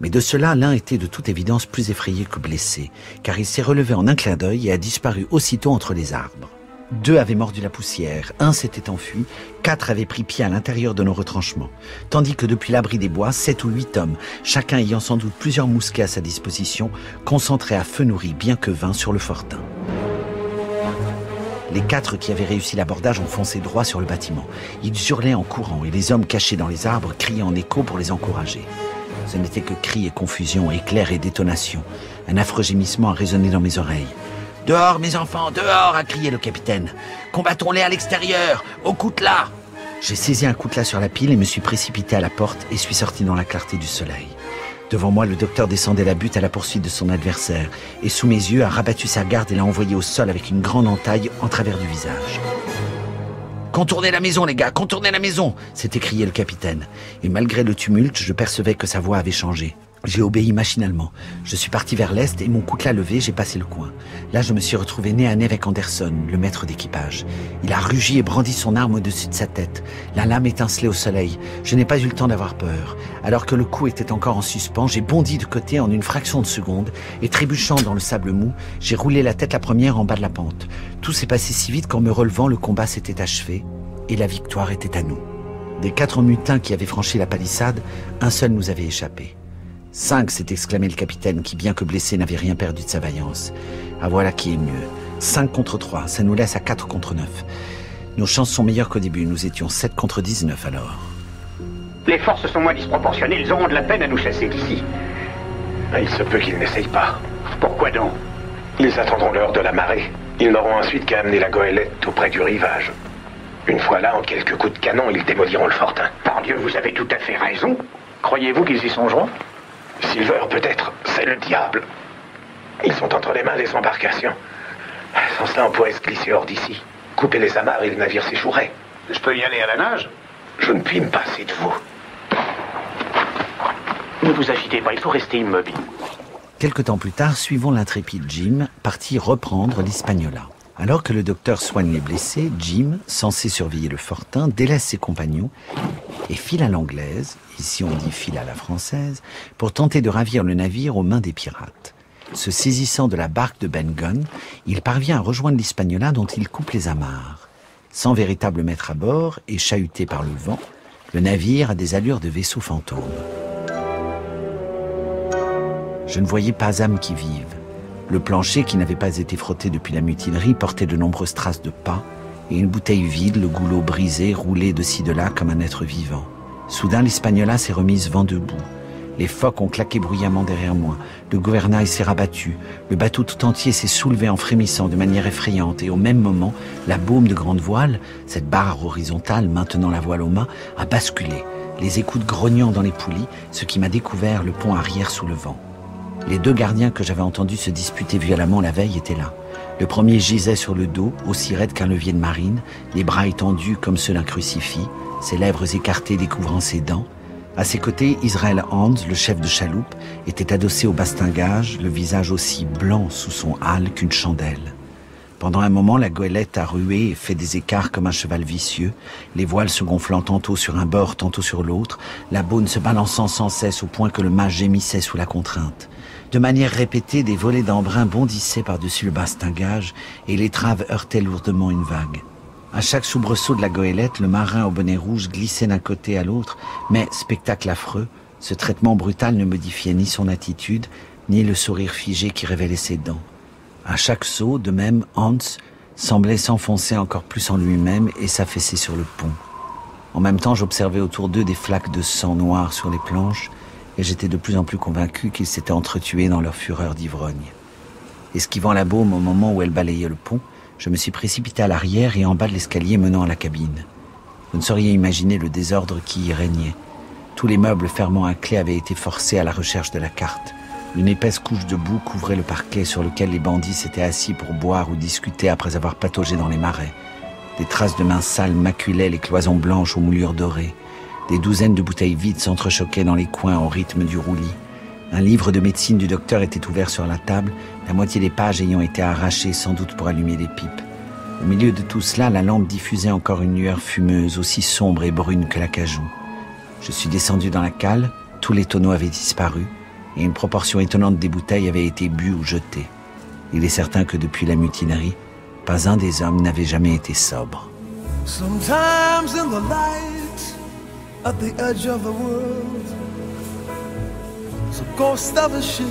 Mais de cela, l'un était de toute évidence plus effrayé que blessé, car il s'est relevé en un clin d'œil et a disparu aussitôt entre les arbres. Deux avaient mordu la poussière, un s'était enfui, quatre avaient pris pied à l'intérieur de nos retranchements, tandis que depuis l'abri des bois, sept ou huit hommes, chacun ayant sans doute plusieurs mousquets à sa disposition, concentraient à feu nourri bien que vain sur le fortin. Les quatre qui avaient réussi l'abordage ont foncé droit sur le bâtiment. Ils hurlaient en courant et les hommes cachés dans les arbres criaient en écho pour les encourager. Ce n'était que cris et confusion, éclairs et détonations. Un affreux gémissement a résonné dans mes oreilles. Dehors, mes enfants, dehors a crié le capitaine. Combattons-les à l'extérieur, au coutelas J'ai saisi un coutelas sur la pile et me suis précipité à la porte et suis sorti dans la clarté du soleil. Devant moi, le docteur descendait la butte à la poursuite de son adversaire et sous mes yeux a rabattu sa garde et l'a envoyé au sol avec une grande entaille en travers du visage. Contournez la maison, les gars, contournez la maison s'est écrié le capitaine. Et malgré le tumulte, je percevais que sa voix avait changé. J'ai obéi machinalement. Je suis parti vers l'est et mon coutelas levé, j'ai passé le coin. Là, je me suis retrouvé nez à nez avec Anderson, le maître d'équipage. Il a rugi et brandi son arme au-dessus de sa tête. La lame étincelait au soleil. Je n'ai pas eu le temps d'avoir peur. Alors que le coup était encore en suspens, j'ai bondi de côté en une fraction de seconde et trébuchant dans le sable mou, j'ai roulé la tête la première en bas de la pente. Tout s'est passé si vite qu'en me relevant, le combat s'était achevé et la victoire était à nous. Des quatre mutins qui avaient franchi la palissade, un seul nous avait échappé. Cinq, s'est exclamé le capitaine, qui, bien que blessé, n'avait rien perdu de sa vaillance. Ah voilà qui est mieux. Cinq contre trois, ça nous laisse à quatre contre neuf. Nos chances sont meilleures qu'au début, nous étions sept contre dix-neuf alors. Les forces sont moins disproportionnées, ils auront de la peine à nous chasser d'ici. Il se peut qu'ils n'essayent pas. Pourquoi donc? Ils attendront l'heure de la marée. Ils n'auront ensuite qu'à amener la goélette auprès du rivage. Une fois là, en quelques coups de canon, ils démoliront le fortin. Par Dieu, vous avez tout à fait raison. Croyez-vous qu'ils y songeront? Silver, peut-être, c'est le diable. Ils sont entre les mains des embarcations. Sans cela, on pourrait se glisser hors d'ici. Couper les amarres et le navire s'échouerait. Je peux y aller à la nage Je ne puis me passer de vous. Ne vous agitez pas, il faut rester immobile. Quelque temps plus tard, suivons l'intrépide Jim, parti reprendre l'Hispaniola. Alors que le docteur soigne les blessés, Jim, censé surveiller le fortin, délaisse ses compagnons et file à l'anglaise, ici on dit file à la française, pour tenter de ravir le navire aux mains des pirates. Se saisissant de la barque de Ben Gunn, il parvient à rejoindre l'Hispaniola dont il coupe les amarres. Sans véritable maître à bord et chahuté par le vent, le navire a des allures de vaisseau fantôme. Je ne voyais pas âme qui vive. Le plancher, qui n'avait pas été frotté depuis la mutinerie, portait de nombreuses traces de pas, et une bouteille vide, le goulot brisé, roulait de ci de là comme un être vivant. Soudain, l'Hispaniola s'est remise vent debout. Les phoques ont claqué bruyamment derrière moi. Le gouvernail s'est rabattu. Le bateau tout entier s'est soulevé en frémissant de manière effrayante. Et au même moment, la baume de grande voile, cette barre horizontale maintenant la voile aux mains, a basculé. Les écoutes grognant dans les poulies, ce qui m'a découvert le pont arrière sous le vent. Les deux gardiens que j'avais entendus se disputer violemment la veille étaient là. Le premier gisait sur le dos, aussi raide qu'un levier de marine, les bras étendus comme ceux d'un crucifix, ses lèvres écartées découvrant ses dents. À ses côtés, Israël Hans, le chef de chaloupe, était adossé au bastingage, le visage aussi blanc sous son hâle qu'une chandelle. Pendant un moment, la goélette a rué et fait des écarts comme un cheval vicieux, les voiles se gonflant tantôt sur un bord, tantôt sur l'autre, la baune se balançant sans cesse au point que le mât gémissait sous la contrainte. De manière répétée, des volets d'embrun bondissaient par-dessus le bastingage et l'étrave heurtait lourdement une vague. À chaque soubresaut de la goélette, le marin au bonnet rouge glissait d'un côté à l'autre, mais, spectacle affreux, ce traitement brutal ne modifiait ni son attitude, ni le sourire figé qui révélait ses dents. À chaque saut, de même, Hans semblait s'enfoncer encore plus en lui-même et s'affaisser sur le pont. En même temps, j'observais autour d'eux des flaques de sang noir sur les planches, et j'étais de plus en plus convaincu qu'ils s'étaient entretués dans leur fureur d'ivrogne. Esquivant la baume au moment où elle balayait le pont, je me suis précipité à l'arrière et en bas de l'escalier menant à la cabine. Vous ne sauriez imaginer le désordre qui y régnait. Tous les meubles fermant à clé avaient été forcés à la recherche de la carte. Une épaisse couche de boue couvrait le parquet sur lequel les bandits s'étaient assis pour boire ou discuter après avoir pataugé dans les marais. Des traces de mains sales maculaient les cloisons blanches aux moulures dorées. Des douzaines de bouteilles vides s'entrechoquaient dans les coins au rythme du roulis. Un livre de médecine du docteur était ouvert sur la table, la moitié des pages ayant été arrachées sans doute pour allumer des pipes. Au milieu de tout cela, la lampe diffusait encore une lueur fumeuse, aussi sombre et brune que l'acajou. Je suis descendu dans la cale, tous les tonneaux avaient disparu, et une proportion étonnante des bouteilles avait été bue ou jetée. Il est certain que depuis la mutinerie, pas un des hommes n'avait jamais été sobre. There's a ghost of a ship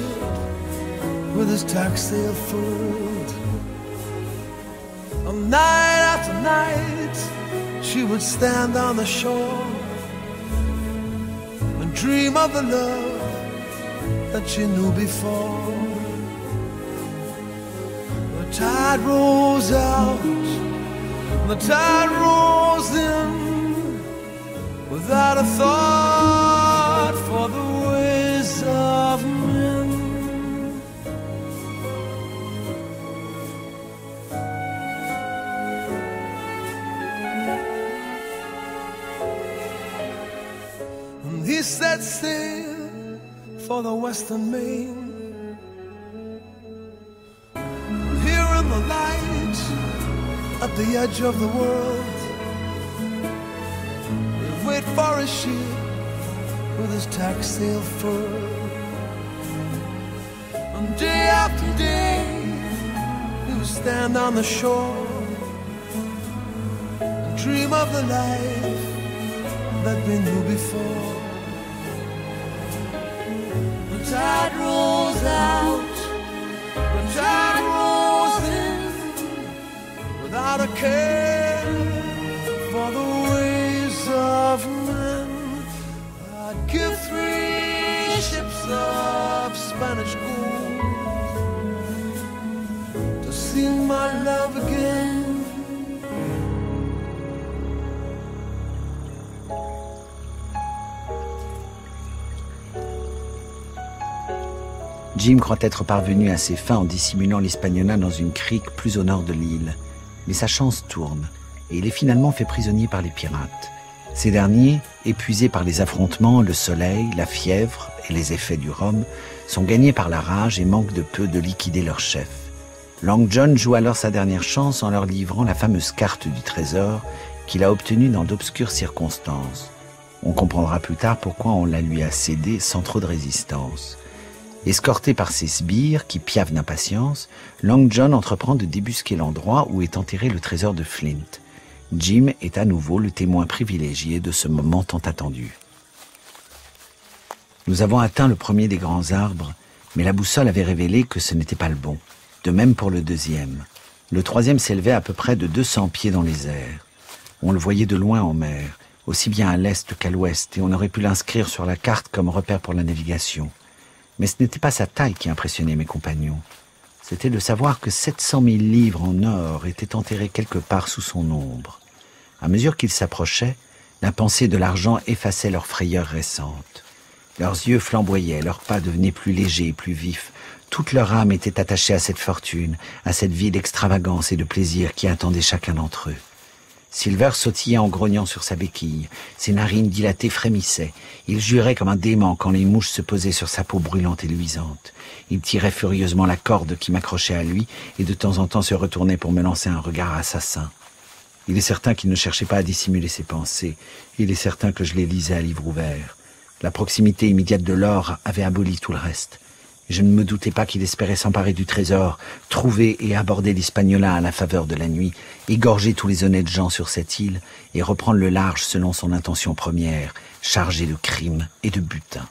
with his tax sail furled. And night after night, she would stand on the shore and dream of the love that she knew before. The tide rose out, the tide rose in, without a thought for the Set sail for the western main. Here in the light, at the edge of the world, we wait for a ship with his tack sail furled. And day after day, we would stand on the shore and dream of the life that we knew before. Tide rolls out, the tide rolls in, without a care Jim croit être parvenu à ses fins en dissimulant l'Hispaniola dans une crique plus au nord de l'île. Mais sa chance tourne, et il est finalement fait prisonnier par les pirates. Ces derniers, épuisés par les affrontements, le soleil, la fièvre et les effets du rhum, sont gagnés par la rage et manquent de peu de liquider leur chef. Long John joue alors sa dernière chance en leur livrant la fameuse carte du trésor qu'il a obtenue dans d'obscures circonstances. On comprendra plus tard pourquoi on la lui a cédée sans trop de résistance. Escorté par ses sbires qui piavent d'impatience, Long John entreprend de débusquer l'endroit où est enterré le trésor de Flint. Jim est à nouveau le témoin privilégié de ce moment tant attendu. Nous avons atteint le premier des grands arbres, mais la boussole avait révélé que ce n'était pas le bon. De même pour le deuxième. Le troisième s'élevait à peu près de 200 pieds dans les airs. On le voyait de loin en mer, aussi bien à l'est qu'à l'ouest, et on aurait pu l'inscrire sur la carte comme repère pour la navigation. Mais ce n'était pas sa taille qui impressionnait mes compagnons. C'était de savoir que 700 000 livres en or étaient enterrés quelque part sous son ombre. À mesure qu'ils s'approchaient, la pensée de l'argent effaçait leurs frayeurs récentes. Leurs yeux flamboyaient, leurs pas devenaient plus légers et plus vifs. Toute leur âme était attachée à cette fortune, à cette vie d'extravagance et de plaisir qui attendait chacun d'entre eux. Silver sautillait en grognant sur sa béquille. Ses narines dilatées frémissaient. Il jurait comme un dément quand les mouches se posaient sur sa peau brûlante et luisante. Il tirait furieusement la corde qui m'accrochait à lui et de temps en temps se retournait pour me lancer un regard assassin. Il est certain qu'il ne cherchait pas à dissimuler ses pensées. Il est certain que je les lisais à livre ouvert. La proximité immédiate de l'or avait aboli tout le reste. Je ne me doutais pas qu'il espérait s'emparer du trésor, trouver et aborder l'Hispaniola à la faveur de la nuit, égorger tous les honnêtes gens sur cette île et reprendre le large selon son intention première, chargé de crimes et de butin.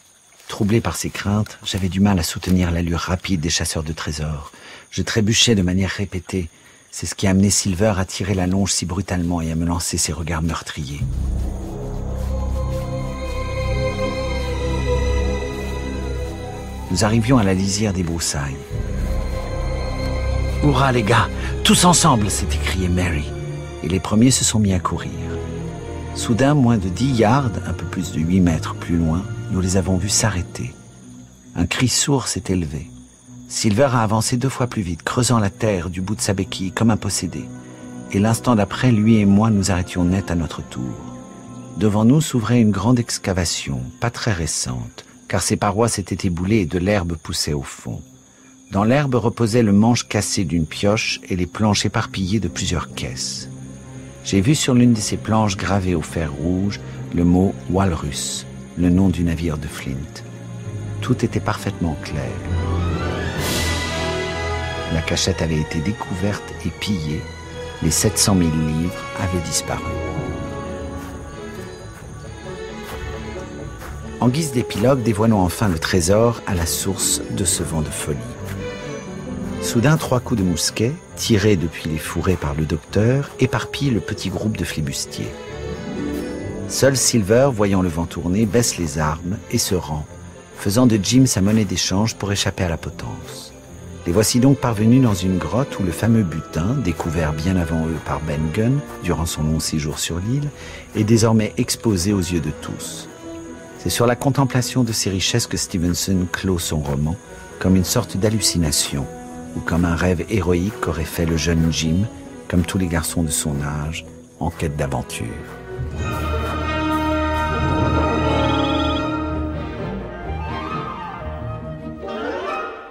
Troublé par ces craintes, j'avais du mal à soutenir l'allure rapide des chasseurs de trésors. Je trébuchais de manière répétée. C'est ce qui a amené Silver à tirer la longe si brutalement et à me lancer ses regards meurtriers. Nous arrivions à la lisière des broussailles. Hurrah les gars, tous ensemble, s'est écrié Mary, et les premiers se sont mis à courir. Soudain, moins de dix yards, un peu plus de huit mètres plus loin, nous les avons vus s'arrêter. Un cri sourd s'est élevé. Silver a avancé deux fois plus vite, creusant la terre du bout de sa béquille comme un possédé. Et l'instant d'après, lui et moi nous arrêtions net à notre tour. Devant nous s'ouvrait une grande excavation, pas très récente, car ses parois s'étaient éboulées et de l'herbe poussait au fond. Dans l'herbe reposait le manche cassé d'une pioche et les planches éparpillées de plusieurs caisses. J'ai vu sur l'une de ces planches gravées au fer rouge le mot Walrus, le nom du navire de Flint. Tout était parfaitement clair. La cachette avait été découverte et pillée. Les 700 000 livres avaient disparu. En guise d'épilogue, dévoilons enfin le trésor à la source de ce vent de folie. Soudain, trois coups de mousquet, tirés depuis les fourrés par le docteur, éparpillent le petit groupe de flibustiers. Seul Silver, voyant le vent tourner, baisse les armes et se rend, faisant de Jim sa monnaie d'échange pour échapper à la potence. Les voici donc parvenus dans une grotte où le fameux butin, découvert bien avant eux par Ben Gunn durant son long séjour sur l'île, est désormais exposé aux yeux de tous. C'est sur la contemplation de ces richesses que Stevenson clôt son roman, comme une sorte d'hallucination, ou comme un rêve héroïque qu'aurait fait le jeune Jim, comme tous les garçons de son âge, en quête d'aventure.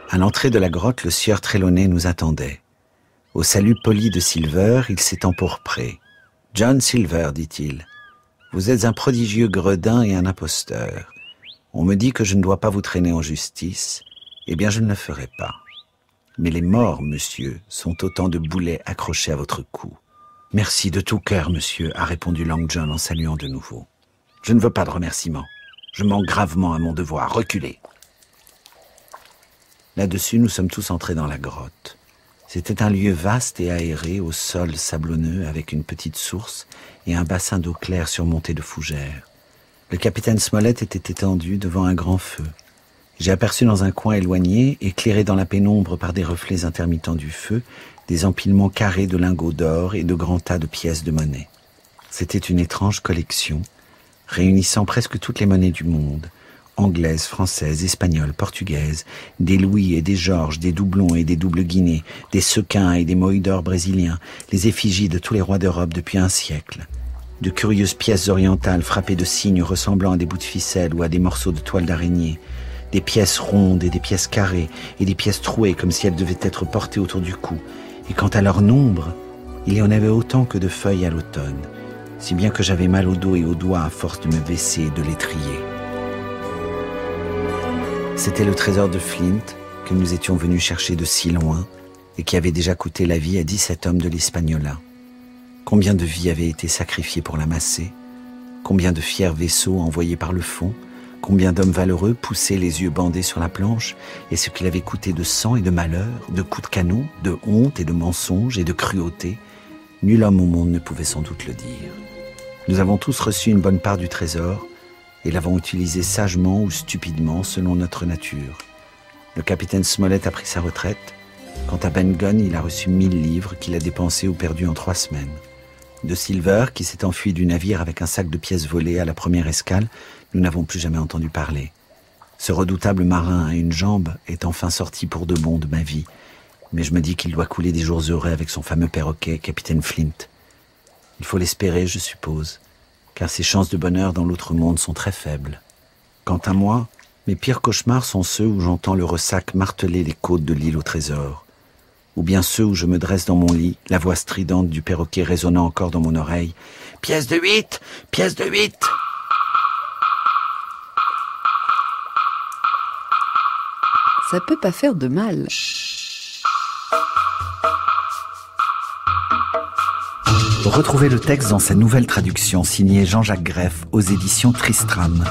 À l'entrée de la grotte, le sieur Trelawney nous attendait. Au salut poli de Silver, il s'est empourpré. John Silver, dit-il, vous êtes un prodigieux gredin et un imposteur. On me dit que je ne dois pas vous traîner en justice. Eh bien, je ne le ferai pas. Mais les morts, monsieur, sont autant de boulets accrochés à votre cou. Merci de tout cœur, monsieur, a répondu Long John en saluant de nouveau. Je ne veux pas de remerciements. Je manque gravement à mon devoir. Reculez. Là-dessus, nous sommes tous entrés dans la grotte. C'était un lieu vaste et aéré, au sol sablonneux, avec une petite source et un bassin d'eau claire surmonté de fougères. Le capitaine Smollett était étendu devant un grand feu. J'ai aperçu dans un coin éloigné, éclairé dans la pénombre par des reflets intermittents du feu, des empilements carrés de lingots d'or et de grands tas de pièces de monnaie. C'était une étrange collection, réunissant presque toutes les monnaies du monde, anglaise, française, espagnole, portugaise, des louis et des georges, des doublons et des doubles guinées, des sequins et des moïdors brésiliens, les effigies de tous les rois d'Europe depuis un siècle. De curieuses pièces orientales frappées de signes ressemblant à des bouts de ficelle ou à des morceaux de toile d'araignée, des pièces rondes et des pièces carrées, et des pièces trouées comme si elles devaient être portées autour du cou. Et quant à leur nombre, il y en avait autant que de feuilles à l'automne, si bien que j'avais mal au dos et aux doigts à force de me baisser et de les trier. C'était le trésor de Flint que nous étions venus chercher de si loin et qui avait déjà coûté la vie à 17 hommes de l'Hispaniola. Combien de vies avaient été sacrifiées pour l'amasser? Combien de fiers vaisseaux envoyés par le fond? Combien d'hommes valeureux poussés les yeux bandés sur la planche Et ce qu'il avait coûté de sang et de malheur, de coups de canon, de honte et de mensonges et de cruauté? Nul homme au monde ne pouvait sans doute le dire. Nous avons tous reçu une bonne part du trésor et l'avons utilisé sagement ou stupidement selon notre nature. Le capitaine Smollett a pris sa retraite. Quant à Ben Gunn, il a reçu mille livres qu'il a dépensés ou perdus en trois semaines. De Silver, qui s'est enfui du navire avec un sac de pièces volées à la première escale, nous n'avons plus jamais entendu parler. Ce redoutable marin à une jambe est enfin sorti pour de bon de ma vie, mais je me dis qu'il doit couler des jours heureux avec son fameux perroquet, capitaine Flint. Il faut l'espérer, je suppose, car ses chances de bonheur dans l'autre monde sont très faibles. Quant à moi, mes pires cauchemars sont ceux où j'entends le ressac marteler les côtes de l'île au trésor, ou bien ceux où je me dresse dans mon lit, la voix stridente du perroquet résonnant encore dans mon oreille. Pièce de huit Pièce de huit Ça peut pas faire de mal. Retrouvez le texte dans sa nouvelle traduction signée Jean-Jacques Greff aux éditions Tristram.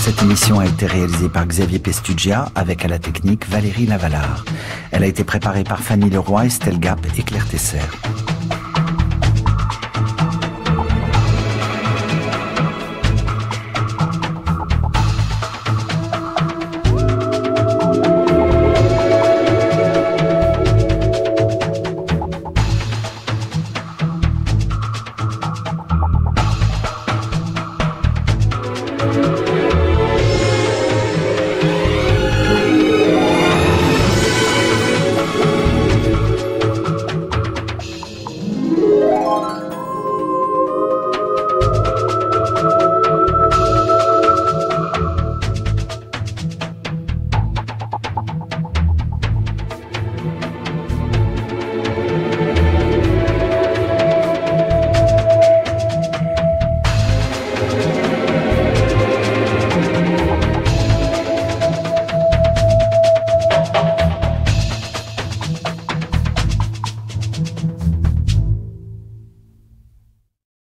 Cette émission a été réalisée par Xavier Pestugia avec à la technique Valérie Lavalard. Elle a été préparée par Fanny Leroy, Estelle Gap et Claire Tesser.